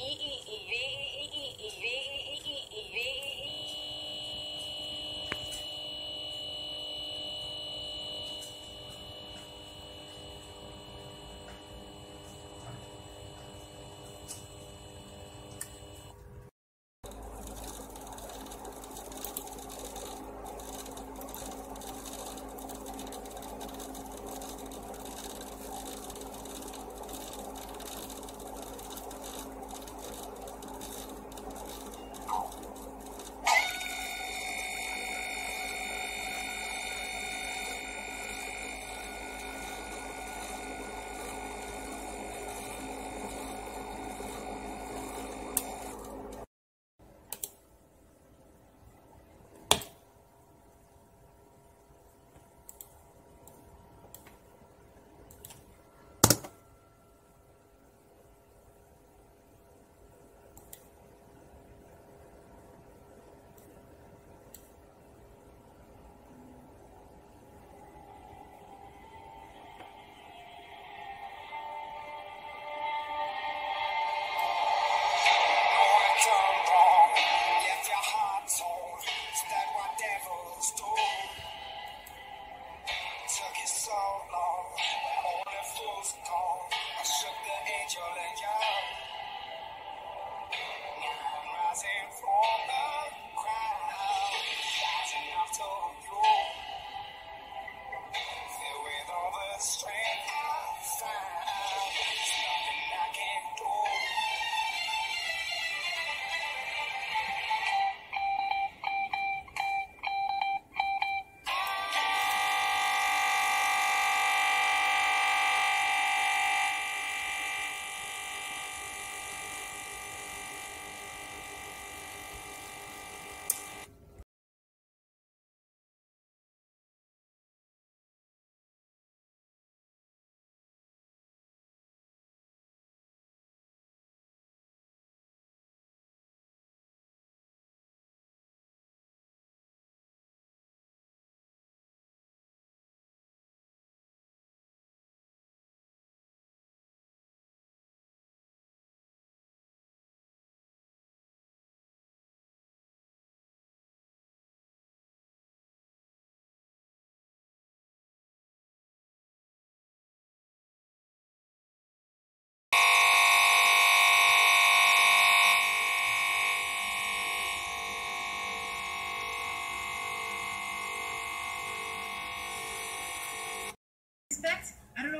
E E E V E E E V E.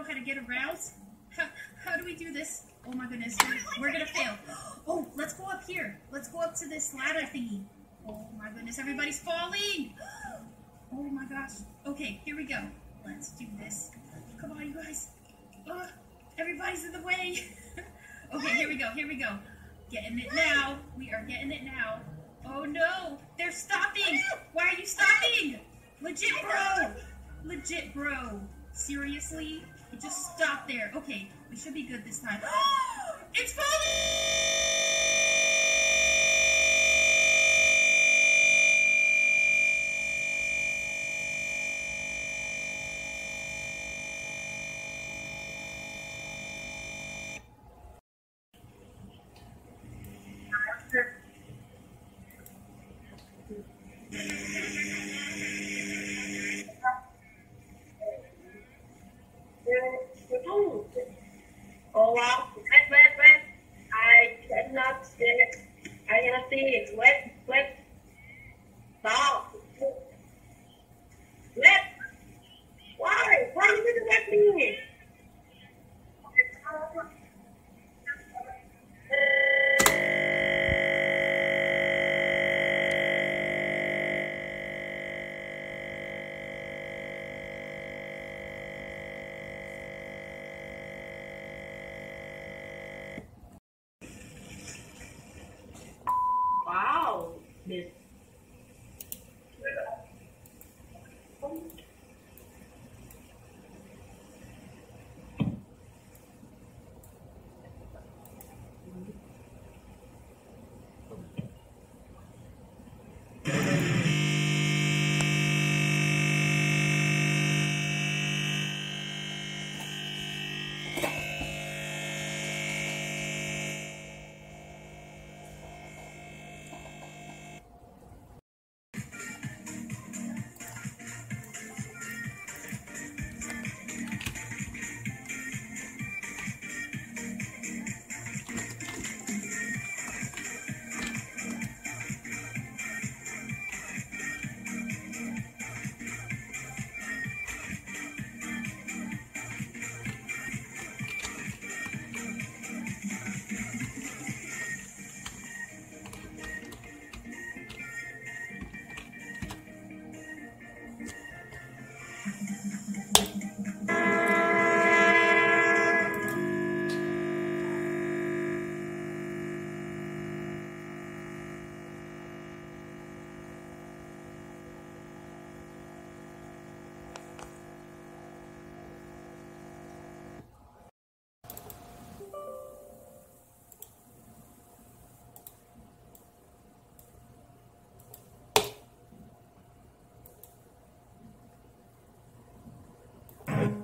to get around? How, how do we do this? Oh my goodness, we're, we're gonna fail. Oh, let's go up here. Let's go up to this ladder thingy. Oh my goodness, everybody's falling. Oh my gosh. Okay, here we go. Let's do this. Come on, you guys. Uh, everybody's in the way. okay, here we go. Here we go. Getting it now. We are getting it now. Oh no, they're stopping. Why are you stopping? Legit, bro. Legit, bro. Seriously? Just stop there. Okay, we should be good this time. it's falling!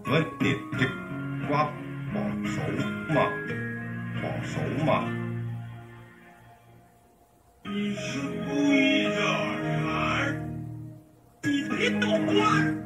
什你这瓜不熟吗？不熟吗？你是故意的，女儿，你别捣瓜。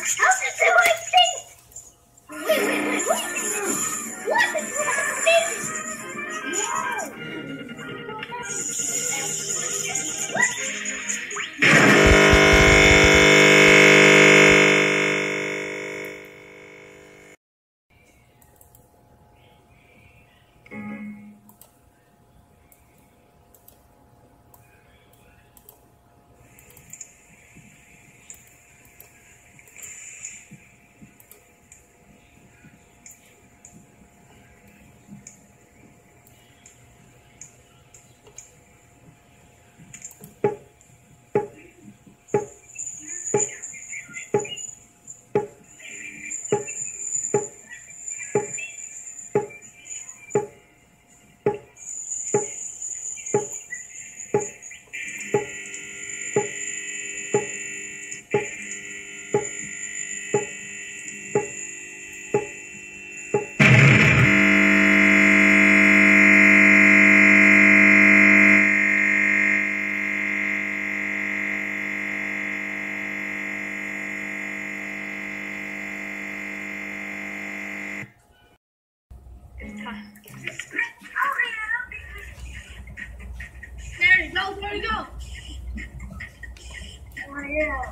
Help me see my face! There there. Oh, yeah.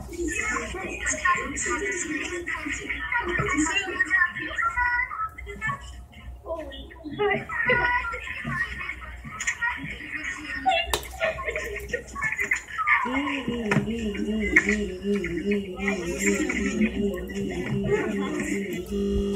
God.